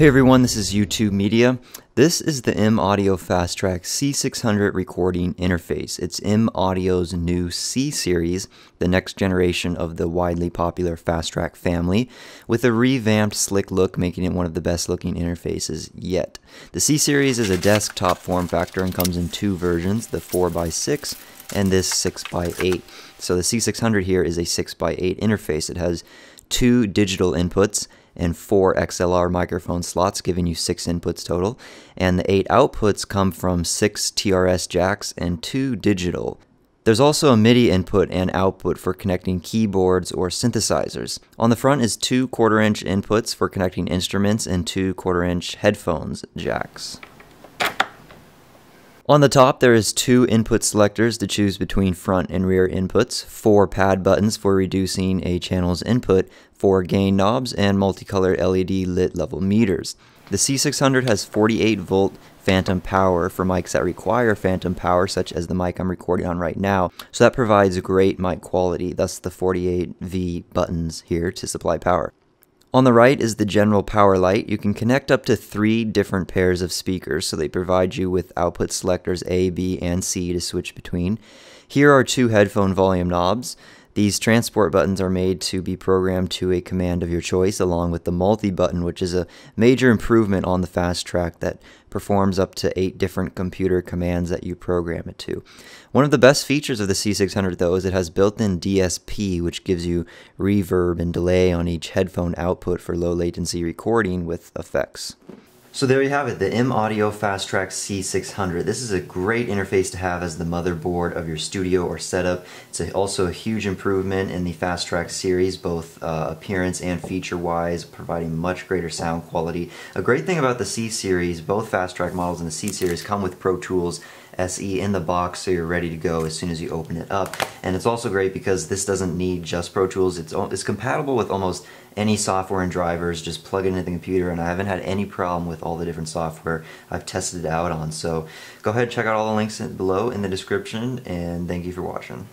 Hey everyone, this is YuTube Media. This is the M Audio Fast Track C600 recording interface. It's M Audio's new C series, the next generation of the widely popular Fast Track family, with a revamped slick look making it one of the best looking interfaces yet. The C series is a desktop form factor and comes in two versions, the 4x6 and this 6x8. So the C600 here is a 6x8 interface. It has two digital inputs and four XLR microphone slots, giving you six inputs total. And the eight outputs come from six TRS jacks and two digital. There's also a MIDI input and output for connecting keyboards or synthesizers. On the front is two quarter inch inputs for connecting instruments and two quarter inch headphones jacks. On the top, there is two input selectors to choose between front and rear inputs, four pad buttons for reducing a channel's input, four gain knobs, and multicolor LED lit level meters. The C600 has 48 volt phantom power for mics that require phantom power, such as the mic I'm recording on right now. So that provides great mic quality, thus the 48V buttons here to supply power. On the right is the general power light. You can connect up to three different pairs of speakers, so they provide you with output selectors A, B, and C to switch between. Here are two headphone volume knobs. These transport buttons are made to be programmed to a command of your choice, along with the multi button, which is a major improvement on the fast track that performs up to eight different computer commands that you program it to. One of the best features of the C600 though is it has built-in DSP, which gives you reverb and delay on each headphone output for low latency recording with effects. So there you have it, the M Audio Fast Track C600. This is a great interface to have as the motherboard of your studio or setup. It's a, also a huge improvement in the Fast Track series, both uh, appearance and feature-wise, providing much greater sound quality. A great thing about the C series, both Fast Track models and the C series come with Pro Tools SE in the box so you're ready to go as soon as you open it up. And it's also great because this doesn't need just Pro Tools. It's, it's compatible with almost any software and drivers. Just plug it into the computer and I haven't had any problem with all the different software I've tested it out on. So go ahead and check out all the links below in the description and thank you for watching.